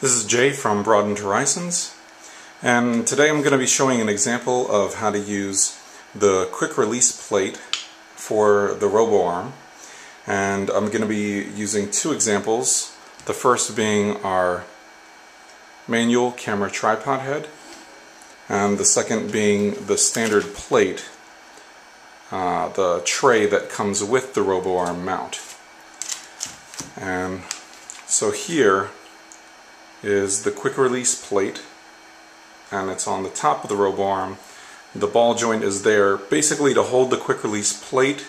This is Jay from Broadened Horizons and today I'm going to be showing an example of how to use the quick release plate for the RoboArm and I'm going to be using two examples the first being our manual camera tripod head and the second being the standard plate uh, the tray that comes with the RoboArm mount. And so here is the quick release plate and it's on the top of the RoboArm. The ball joint is there basically to hold the quick release plate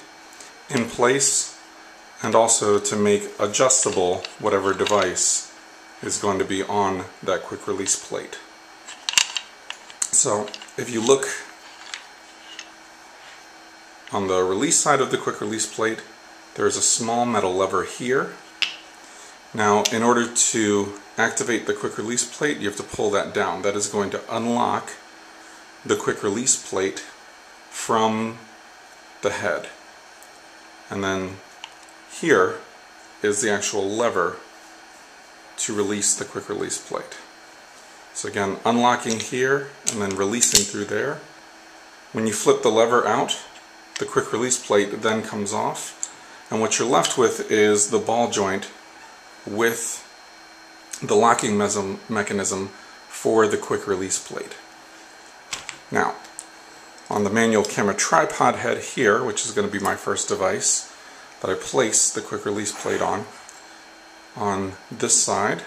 in place and also to make adjustable whatever device is going to be on that quick release plate. So if you look on the release side of the quick release plate there's a small metal lever here now, in order to activate the quick release plate, you have to pull that down. That is going to unlock the quick release plate from the head. And then here is the actual lever to release the quick release plate. So again, unlocking here and then releasing through there. When you flip the lever out, the quick release plate then comes off. And what you're left with is the ball joint with the locking mechanism for the quick release plate. Now, on the manual camera tripod head here, which is going to be my first device that I place the quick release plate on, on this side,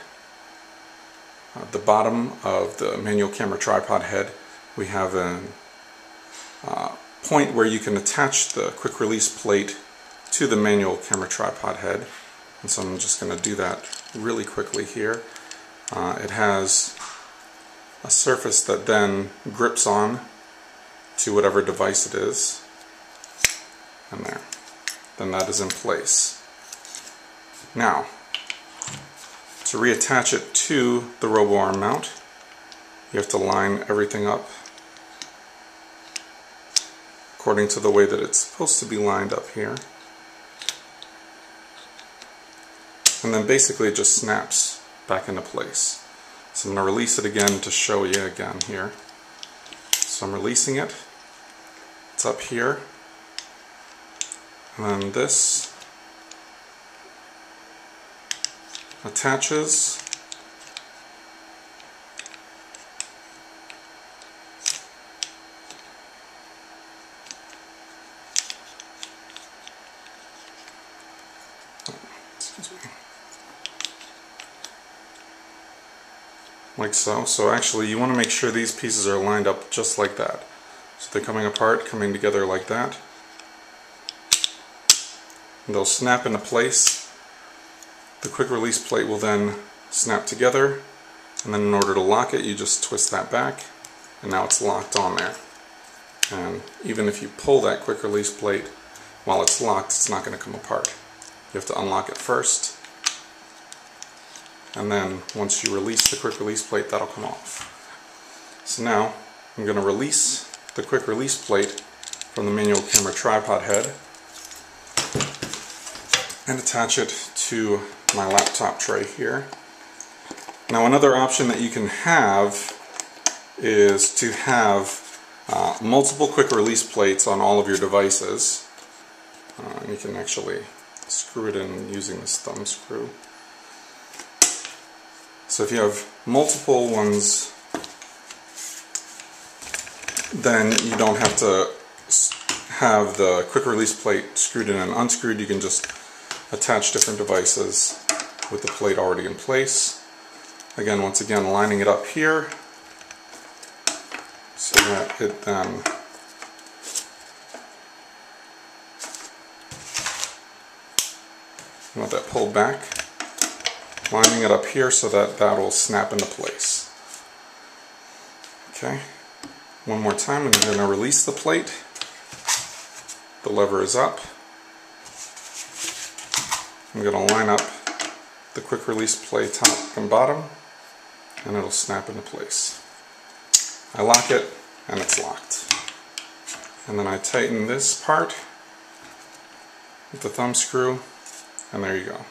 at the bottom of the manual camera tripod head, we have a uh, point where you can attach the quick release plate to the manual camera tripod head. And so I'm just going to do that really quickly here. Uh, it has a surface that then grips on to whatever device it is. And there. Then that is in place. Now, to reattach it to the RoboArm mount, you have to line everything up according to the way that it's supposed to be lined up here. And then basically it just snaps back into place. So I'm going to release it again to show you again here. So I'm releasing it. It's up here. And then this attaches like so. So actually you want to make sure these pieces are lined up just like that. So they're coming apart, coming together like that. And they'll snap into place. The quick release plate will then snap together and then in order to lock it you just twist that back and now it's locked on there. And even if you pull that quick release plate while it's locked it's not going to come apart. You have to unlock it first and then once you release the quick release plate that'll come off. So now I'm going to release the quick release plate from the manual camera tripod head and attach it to my laptop tray here. Now another option that you can have is to have uh, multiple quick release plates on all of your devices. Uh, you can actually screw it in using this thumb screw. So if you have multiple ones, then you don't have to have the quick release plate screwed in and unscrewed. You can just attach different devices with the plate already in place. Again, once again, lining it up here so that it then want that pulled back lining it up here so that that will snap into place. Okay, one more time and I'm going to release the plate. The lever is up. I'm going to line up the quick release plate top and bottom and it'll snap into place. I lock it and it's locked. And then I tighten this part with the thumb screw and there you go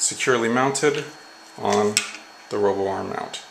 securely mounted on the RoboArm mount.